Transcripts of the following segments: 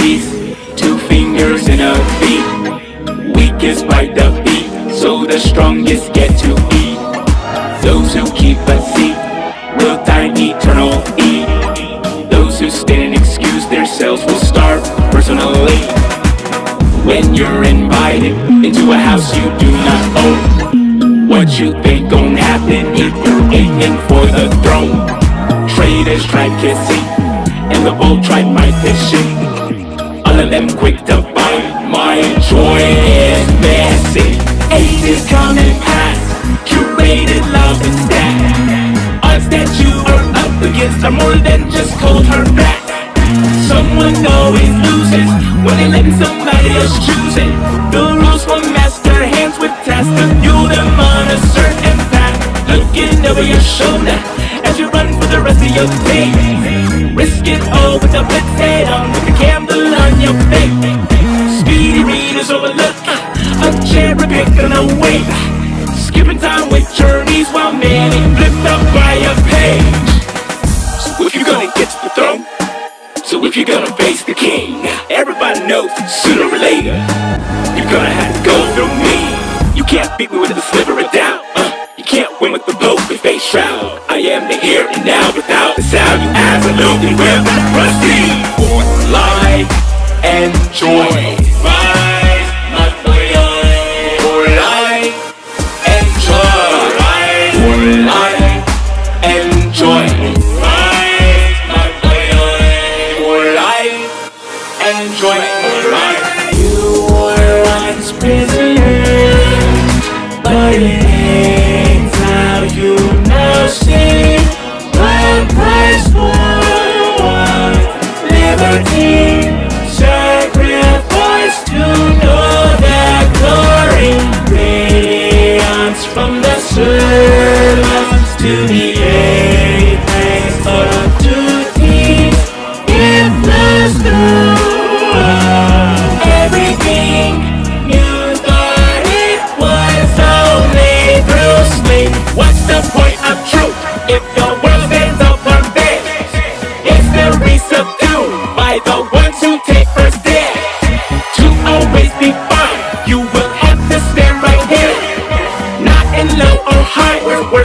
Two fingers and a beat. Weakest by the beat So the strongest get to eat. Those who keep a seat Will dine eternal eat Those who stand and excuse themselves Will starve personally. When you're invited Into a house you do not own What you think gon' happen If you're aiming for the throne? Traders try kissing And the bull tried my fishing. Them quick to find my joy is messy. Ages come and pass, curated love and stat. Odds that you are up against are more than just cold hard facts. Someone always loses when they let somebody else choose it. The rules from master hands with tasks to fuel them on a certain path. Looking over your shoulder as you run for the rest of your day. Risk it all with a blitz Speedy readers overlook a cherry pick on a wave. Skipping time with journeys while many flipped up by a page. So if you're gonna get to the throne, so if you're gonna face the king, everybody knows sooner or later you're gonna have to go through me. You can't beat me with a sliver of doubt. Uh, you can't win with the and face shroud. I am the here and now without the sound. You absolutely will not proceed for life and joy. Radiance from the servants to the apex of duty. It flows through everything. You thought it was only through sleep. What's the point of truth if your world stands up on bed? It's very subdued by the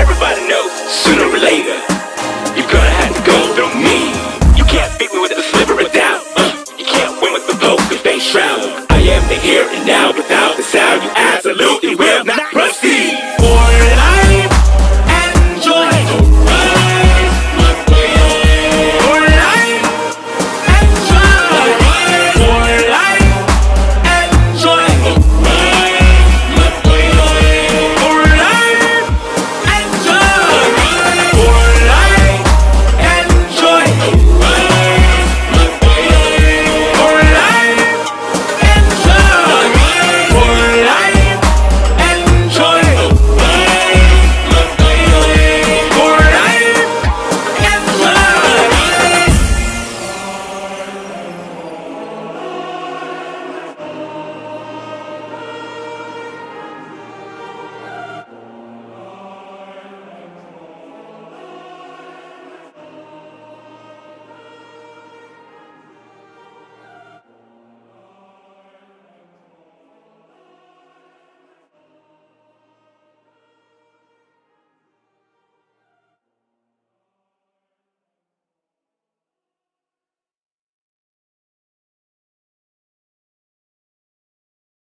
everybody knows sooner or later you're gonna have to go through me. You can't beat me with a sliver of doubt. Uh, you can't win with the poker face shroud. I am the here and now without the sound. You absolute.